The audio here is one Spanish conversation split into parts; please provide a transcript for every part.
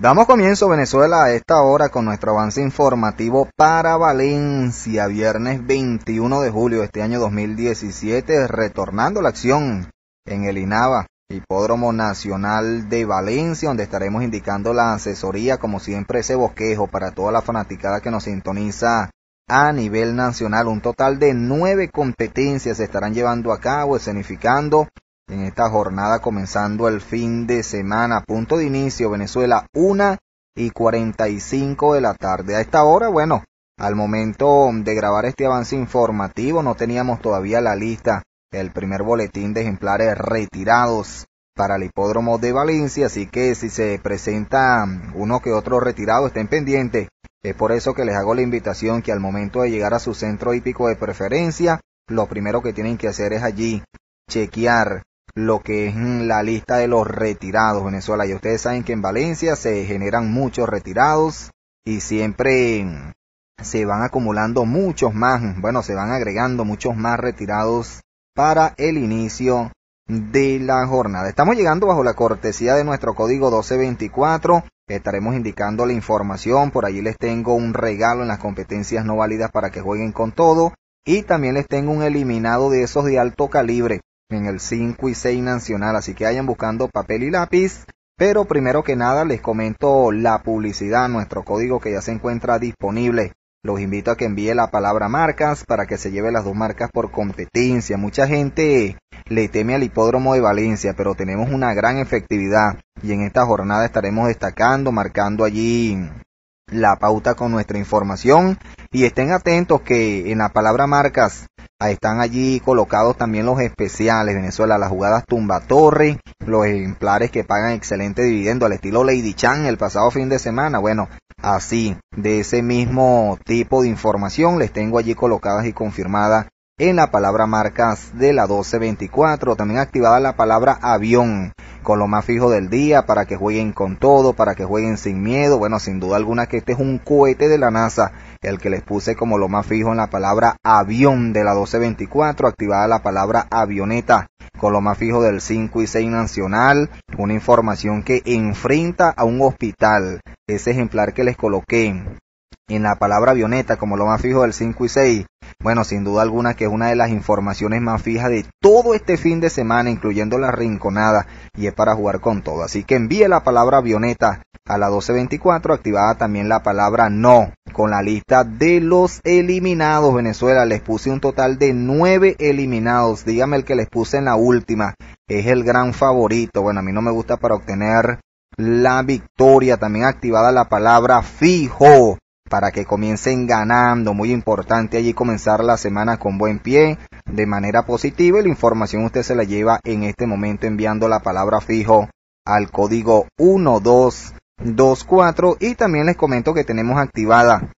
Damos comienzo Venezuela a esta hora con nuestro avance informativo para Valencia, viernes 21 de julio de este año 2017, retornando la acción en el INAVA, Hipódromo Nacional de Valencia, donde estaremos indicando la asesoría, como siempre, ese bosquejo para toda la fanaticada que nos sintoniza a nivel nacional. Un total de nueve competencias se estarán llevando a cabo, escenificando en esta jornada comenzando el fin de semana. Punto de inicio, Venezuela, una y 45 de la tarde. A esta hora, bueno, al momento de grabar este avance informativo no teníamos todavía la lista, el primer boletín de ejemplares retirados para el hipódromo de Valencia, así que si se presenta uno que otro retirado, estén pendientes. Es por eso que les hago la invitación que al momento de llegar a su centro hípico de preferencia, lo primero que tienen que hacer es allí chequear lo que es la lista de los retirados Venezuela. Y ustedes saben que en Valencia se generan muchos retirados y siempre se van acumulando muchos más, bueno, se van agregando muchos más retirados para el inicio de la jornada. Estamos llegando bajo la cortesía de nuestro código 1224. Estaremos indicando la información. Por allí les tengo un regalo en las competencias no válidas para que jueguen con todo. Y también les tengo un eliminado de esos de alto calibre en el 5 y 6 nacional, así que vayan buscando papel y lápiz. Pero primero que nada les comento la publicidad, nuestro código que ya se encuentra disponible. Los invito a que envíe la palabra marcas para que se lleve las dos marcas por competencia. Mucha gente le teme al hipódromo de Valencia, pero tenemos una gran efectividad y en esta jornada estaremos destacando, marcando allí la pauta con nuestra información y estén atentos que en la palabra marcas están allí colocados también los especiales Venezuela, las jugadas tumba torre, los ejemplares que pagan excelente dividendo al estilo Lady Chan el pasado fin de semana. Bueno, así, de ese mismo tipo de información les tengo allí colocadas y confirmadas en la palabra marcas de la 1224. También activada la palabra avión con lo más fijo del día para que jueguen con todo, para que jueguen sin miedo. Bueno, sin duda alguna que este es un cohete de la NASA el que les puse como lo más fijo en la palabra avión de la 1224, activada la palabra avioneta con lo más fijo del 5 y 6 nacional, una información que enfrenta a un hospital, ese ejemplar que les coloqué en la palabra avioneta como lo más fijo del 5 y 6, bueno, sin duda alguna que es una de las informaciones más fijas de todo este fin de semana, incluyendo la rinconada, y es para jugar con todo. Así que envíe la palabra avioneta a la 1224, activada también la palabra no, con la lista de los eliminados. Venezuela, les puse un total de nueve eliminados. Dígame el que les puse en la última. Es el gran favorito. Bueno, a mí no me gusta para obtener la victoria. También activada la palabra fijo para que comiencen ganando. Muy importante allí comenzar la semana con buen pie, de manera positiva y la información usted se la lleva en este momento enviando la palabra fijo al código 1224 y también les comento que tenemos activada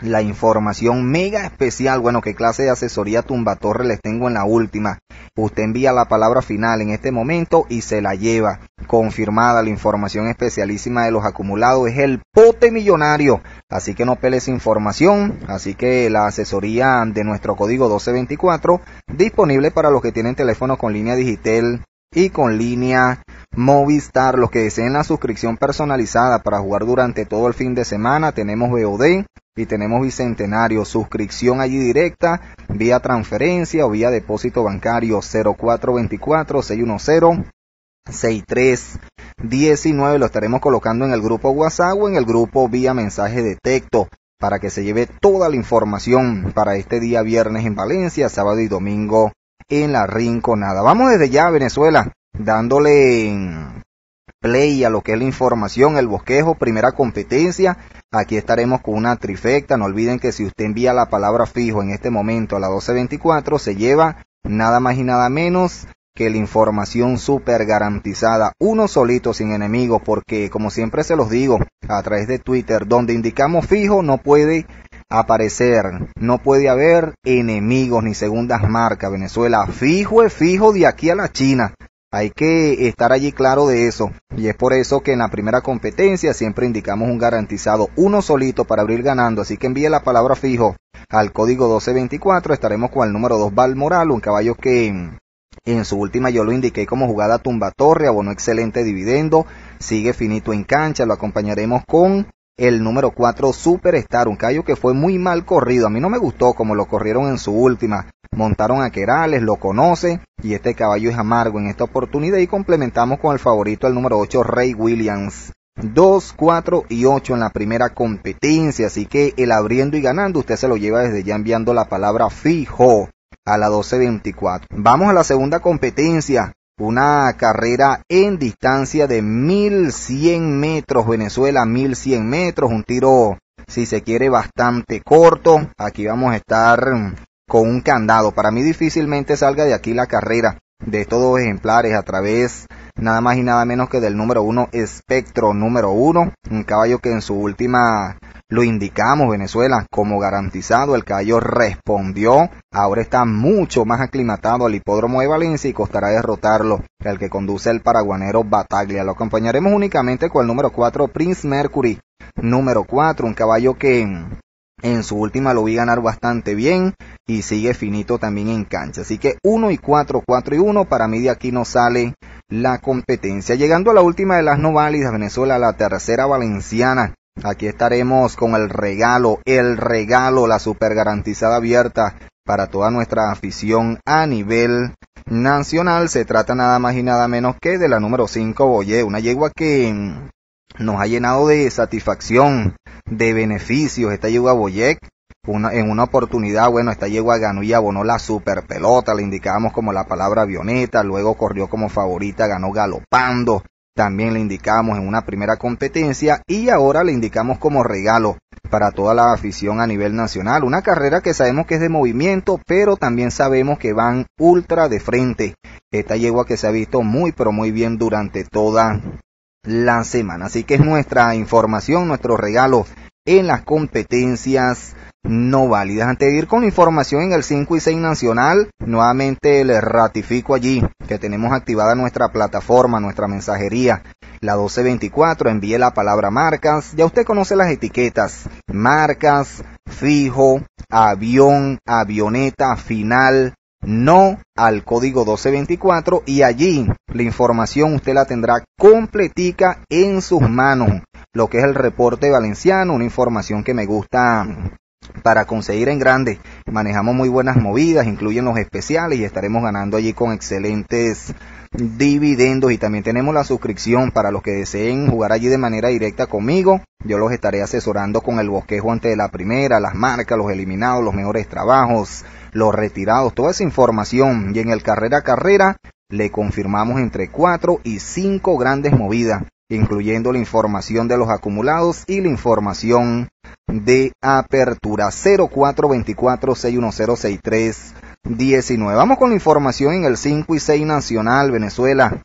la información mega especial, bueno, qué clase de asesoría tumbatorre les tengo en la última. Usted envía la palabra final en este momento y se la lleva. Confirmada la información especialísima de los acumulados es el pote millonario. Así que no peles información. Así que la asesoría de nuestro código 1224 disponible para los que tienen teléfono con línea digital y con línea Movistar. Los que deseen la suscripción personalizada para jugar durante todo el fin de semana, tenemos VOD y tenemos Bicentenario. Suscripción allí directa, vía transferencia o vía depósito bancario 0424 610 6319 lo estaremos colocando en el grupo WhatsApp o en el grupo vía mensaje de texto para que se lleve toda la información para este día viernes en Valencia, sábado y domingo en la Rinconada. Vamos desde ya a Venezuela, dándole play a lo que es la información, el bosquejo, primera competencia. Aquí estaremos con una trifecta. No olviden que si usted envía la palabra fijo en este momento a la 1224, se lleva nada más y nada menos que la información súper garantizada. Uno solito sin enemigos, porque como siempre se los digo a través de Twitter, donde indicamos fijo no puede aparecer. No puede haber enemigos ni segundas marcas. Venezuela fijo es fijo de aquí a la China. Hay que estar allí claro de eso. Y es por eso que en la primera competencia siempre indicamos un garantizado uno solito para abrir ganando. Así que envíe la palabra fijo al código 1224. Estaremos con el número 2 Balmoral, un caballo que en su última yo lo indiqué como jugada tumba torre, abono excelente dividendo, sigue finito en cancha, lo acompañaremos con el número 4 Superstar, un caballo que fue muy mal corrido, a mí no me gustó como lo corrieron en su última, montaron a Querales, lo conoce y este caballo es amargo en esta oportunidad y complementamos con el favorito el número 8 Ray Williams. 2, 4 y 8 en la primera competencia, así que el abriendo y ganando usted se lo lleva desde ya enviando la palabra fijo a la 12.24. Vamos a la segunda competencia, una carrera en distancia de 1100 metros, Venezuela 1100 metros, un tiro si se quiere bastante corto, aquí vamos a estar con un candado, para mí difícilmente salga de aquí la carrera de estos dos ejemplares a través nada más y nada menos que del número uno Espectro número uno, un caballo que en su última lo indicamos Venezuela como garantizado, el caballo respondió, ahora está mucho más aclimatado al hipódromo de Valencia y costará derrotarlo, el que conduce el paraguanero Bataglia. Lo acompañaremos únicamente con el número 4 Prince Mercury, número 4, un caballo que en su última lo vi ganar bastante bien y sigue finito también en cancha. Así que 1 y 4, 4 y 1, para mí de aquí no sale la competencia. Llegando a la última de las no válidas, Venezuela, la tercera valenciana. Aquí estaremos con el regalo, el regalo, la super garantizada abierta para toda nuestra afición a nivel nacional. Se trata nada más y nada menos que de la número 5 Boye, una yegua que nos ha llenado de satisfacción, de beneficios. Esta yegua Boyek, en una oportunidad, bueno, esta yegua ganó y abonó la super pelota, le indicábamos como la palabra avioneta, luego corrió como favorita, ganó galopando, también le indicamos en una primera competencia y ahora le indicamos como regalo para toda la afición a nivel nacional. Una carrera que sabemos que es de movimiento, pero también sabemos que van ultra de frente. Esta yegua que se ha visto muy pero muy bien durante toda la semana. Así que es nuestra información, nuestro regalo en las competencias no válidas. Antes de ir con información en el 5 y 6 nacional, nuevamente les ratifico allí que tenemos activada nuestra plataforma, nuestra mensajería, la 1224, envíe la palabra marcas, ya usted conoce las etiquetas, marcas, fijo, avión, avioneta, final, no al código 1224 y allí la información usted la tendrá completica en sus manos. Lo que es el reporte valenciano, una información que me gusta para conseguir en grande. Manejamos muy buenas movidas, incluyen los especiales y estaremos ganando allí con excelentes dividendos y también tenemos la suscripción para los que deseen jugar allí de manera directa conmigo. Yo los estaré asesorando con el bosquejo antes de la primera, las marcas, los eliminados, los mejores trabajos, los retirados, toda esa información. Y en el carrera carrera le confirmamos entre 4 y 5 grandes movidas, incluyendo la información de los acumulados y la información de apertura 0424 61063 19. Vamos con la información en el 5 y 6 nacional Venezuela.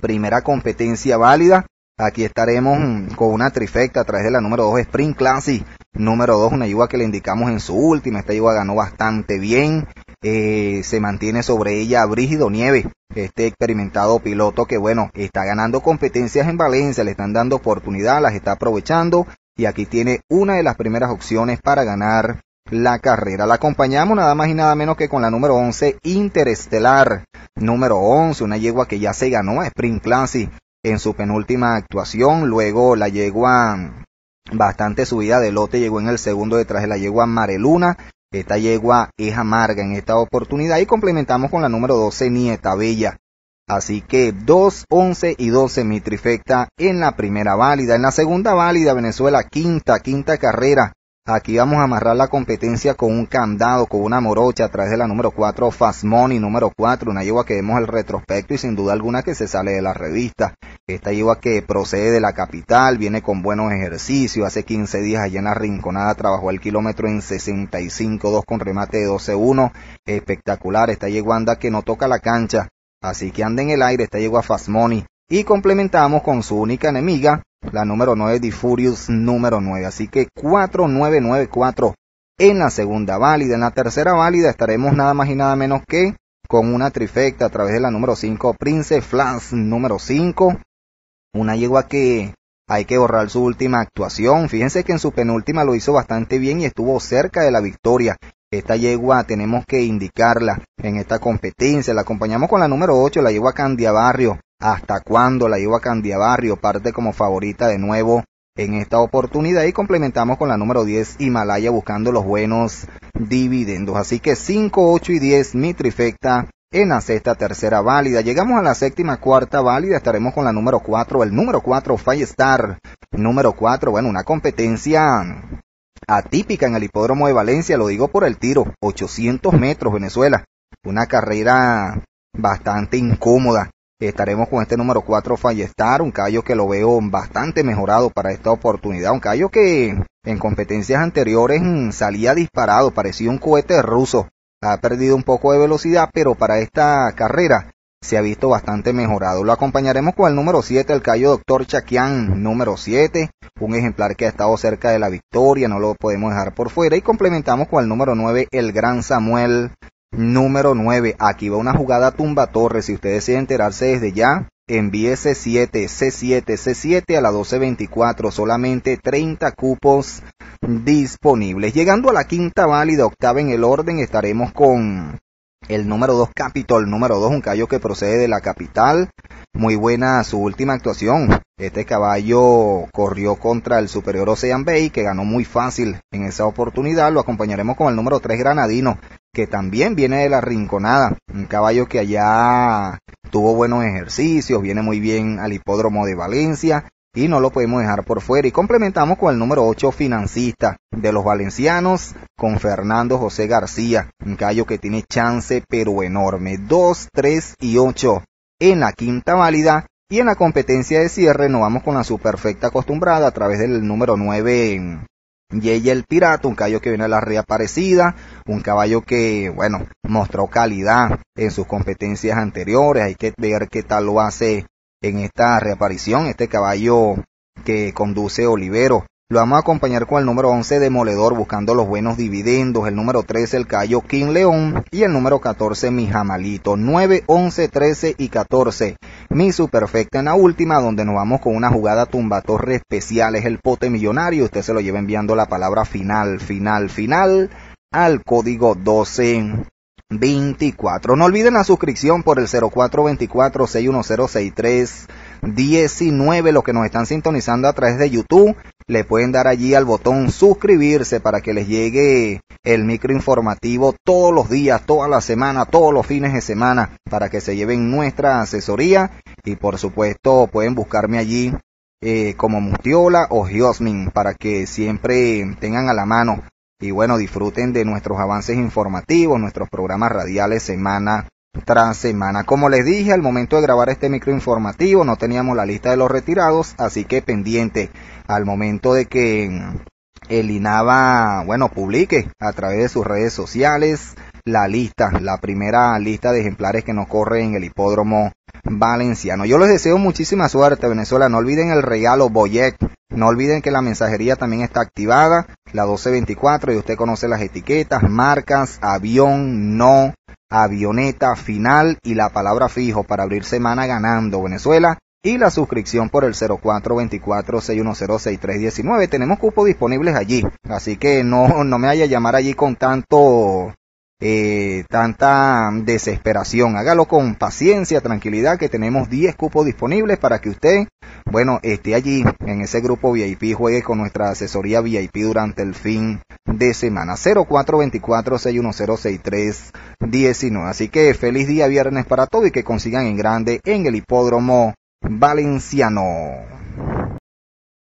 Primera competencia válida. Aquí estaremos con una trifecta a través de la número 2 Sprint Classic. Número 2, una yuga que le indicamos en su última. Esta yuga ganó bastante bien. Eh, se mantiene sobre ella Brígido Nieve, este experimentado piloto que bueno, está ganando competencias en Valencia, le están dando oportunidad, las está aprovechando y aquí tiene una de las primeras opciones para ganar la carrera. La acompañamos nada más y nada menos que con la número 11 Interestelar. Número 11, una yegua que ya se ganó a Sprint Classic en su penúltima actuación. Luego la yegua bastante subida de lote llegó en el segundo detrás de la yegua Mareluna. Esta yegua es amarga en esta oportunidad y complementamos con la número 12 Nieta Bella. Así que 2, 11 y 12 mi trifecta en la primera válida. En la segunda válida, Venezuela quinta, quinta carrera. Aquí vamos a amarrar la competencia con un candado, con una morocha a través de la número 4 Fast Money, número 4, una yegua que vemos el retrospecto y sin duda alguna que se sale de la revista. Esta yegua que procede de la capital, viene con buenos ejercicios, hace 15 días allá en la Rinconada trabajó el kilómetro en 65-2 con remate de 12-1, espectacular, esta yegua anda que no toca la cancha, Así que anda en el aire, esta yegua Fast Money. Y complementamos con su única enemiga, la número 9 Diffurious número 9. Así que 4994 en la segunda válida. En la tercera válida estaremos nada más y nada menos que con una trifecta a través de la número 5 Prince Flash número 5. Una yegua que hay que borrar su última actuación. Fíjense que en su penúltima lo hizo bastante bien y estuvo cerca de la victoria. Esta yegua tenemos que indicarla en esta competencia. La acompañamos con la número 8, la yegua Candia Barrio. hasta cuándo la iba a Candiabarrio, parte como favorita de nuevo en esta oportunidad y complementamos con la número 10 Himalaya buscando los buenos dividendos. Así que 5, 8 y 10 mi trifecta en la sexta tercera válida. Llegamos a la séptima cuarta válida, estaremos con la número 4, el número 4 Star. Número 4, bueno, una competencia atípica en el hipódromo de Valencia, lo digo por el tiro, 800 metros Venezuela. Una carrera bastante incómoda. Estaremos con este número 4 Fallestar, un callo que lo veo bastante mejorado para esta oportunidad, un callo que en competencias anteriores salía disparado, parecía un cohete ruso. Ha perdido un poco de velocidad, pero para esta carrera se ha visto bastante mejorado. Lo acompañaremos con el número 7, el callo Doctor Chaquián, número 7, un ejemplar que ha estado cerca de la victoria, no lo podemos dejar por fuera. Y complementamos con el número 9, el Gran Samuel, Número 9. Aquí va una jugada tumba torre. Si usted desea enterarse desde ya, envíe C7, C7, C7 a la 1224. Solamente 30 cupos disponibles. Llegando a la quinta válida, octava en el orden, estaremos con el número 2 Capitol, número 2, un caballo que procede de la capital. Muy buena su última actuación. Este caballo corrió contra el superior Ocean Bay, que ganó muy fácil en esa oportunidad. Lo acompañaremos con el número 3 Granadino, que también viene de la Rinconada. Un caballo que allá tuvo buenos ejercicios, viene muy bien al hipódromo de Valencia y no lo podemos dejar por fuera. Y complementamos con el número 8 financista de los valencianos, con Fernando José García, un gallo que tiene chance pero enorme. 2, 3 y 8 en la quinta válida. Y en la competencia de cierre nos vamos con la superfecta acostumbrada a través del número 9 Yeye el Pirata, un caballo que viene a la reaparecida, un caballo que, bueno, mostró calidad en sus competencias anteriores, hay que ver qué tal lo hace en esta reaparición, este caballo que conduce Olivero. Lo vamos a acompañar con el número 11 Demoledor buscando los buenos dividendos, el número 13 el Cayo King León y el número 14 Mi Jamalito. 9, 11, 13 y 14. Mi Superfecta en la última donde nos vamos con una jugada tumba torre especial es el pote millonario. Usted se lo lleva enviando la palabra final, final, final al código 12 24. No olviden la suscripción por el 0424-6106319. Los que nos están sintonizando a través de YouTube, le pueden dar allí al botón suscribirse para que les llegue el micro informativo todos los días, toda la semana, todos los fines de semana, para que se lleven nuestra asesoría. Y por supuesto, pueden buscarme allí eh, como Mustiola o Giosmin para que siempre tengan a la mano y bueno, disfruten de nuestros avances informativos, nuestros programas radiales semana tras semana. Como les dije, al momento de grabar este micro informativo no teníamos la lista de los retirados, así que pendiente al momento de que el INAVA, bueno, publique a través de sus redes sociales la lista, la primera lista de ejemplares que nos corre en el hipódromo valenciano. Yo les deseo muchísima suerte, Venezuela. No olviden el regalo Boyet. No olviden que la mensajería también está activada, la 1224, y usted conoce las etiquetas, marcas, avión, no, avioneta, final y la palabra fijo para abrir semana ganando Venezuela y la suscripción por el 0424-610-6319. Tenemos cupos disponibles allí, así que no, no me vaya a llamar allí con tanto eh, tanta desesperación. Hágalo con paciencia, tranquilidad, que tenemos 10 cupos disponibles para que usted, bueno, esté allí en ese grupo VIP, juegue con nuestra asesoría VIP durante el fin de semana. 0424-610-6319. Así que feliz día viernes para todos y que consigan en grande en el hipódromo valenciano.